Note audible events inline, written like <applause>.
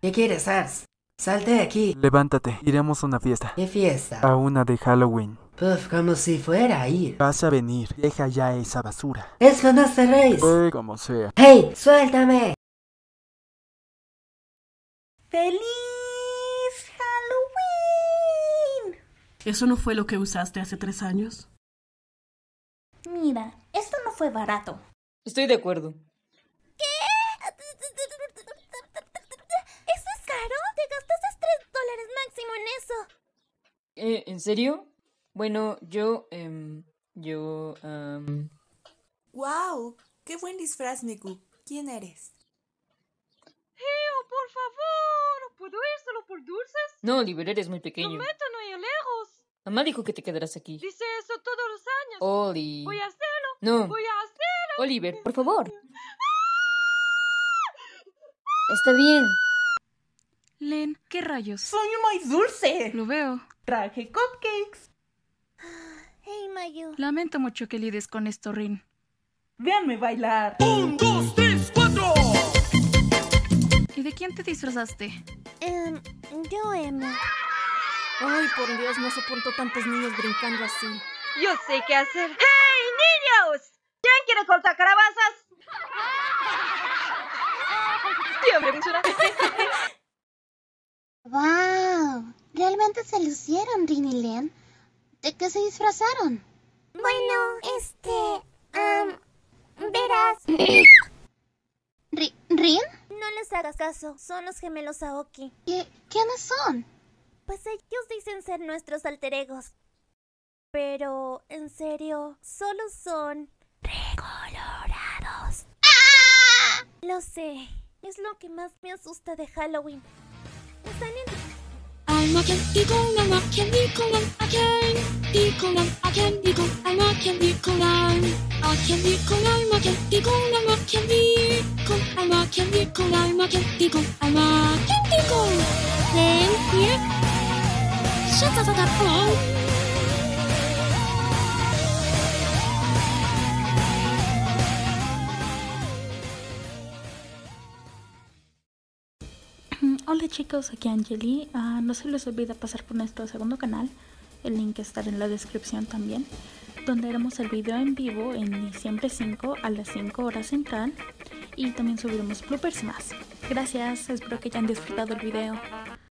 ¿Qué quieres, Ars? Salte de aquí. Levántate, iremos a una fiesta. ¿Qué fiesta? A una de Halloween. Puff, como si fuera a ir. Vas a venir, deja ya esa basura. Es con Master Race. Pues como sea. ¡Hey! ¡Suéltame! ¡Feliz Halloween! ¿Eso no fue lo que usaste hace tres años? Mira, esto no fue barato. Estoy de acuerdo. Eh, ¿En serio? Bueno, yo, em, yo, am, ¡Wow! ¡Qué buen disfraz, Miku! ¿Quién eres? ¡Geo, por favor! ¿Puedo ir solo por dulces? No, Oliver, eres muy pequeño. Prometo no ir lejos. Mamá dijo que te quedarás aquí. Dice eso todos los años. Oli. Voy a hacerlo. No. Voy a hacerlo. Oliver, por favor. Está bien. Len, ¿qué rayos? ¡Soy muy dulce! Lo veo. Traje cupcakes. <gasps> Hey, Mayu. Lamento mucho que lides con esto, Rin. Véanme bailar. ¡Un, dos, tres, cuatro! ¿Y de quién te disfrazaste? Em, yo, Emma. Ay, por Dios, no soporto tantos niños brincando así. Yo sé qué hacer. ¡Hey, niños! ¿Quién quiere cortar calabazas? <laughs> Siempre funciona. ¡Wow! Realmente se lucieron, Rin y Len. ¿De qué se disfrazaron? Bueno, este... am, verás... ¿Rin? No les hagas caso, son los gemelos Aoki. ¿Quiénes son? Pues ellos dicen ser nuestros alter egos. Pero, en serio, solo son... Recolorados. Lo sé, es lo que más me asusta de Halloween. can equal and I can equal and I can equal and I can equal and I can equal and I can equal and I can equal and I can equal and I can equal and I can equal and I can equal. Then here, shut up, shut up, Hola chicos, aquí Angeli. Ah, no se les olvide pasar por nuestro segundo canal. El link estará en la descripción también. Donde haremos el video en vivo en diciembre 5 a las 5 horas central. Y también subiremos bloopers más. Gracias, espero que hayan disfrutado el video.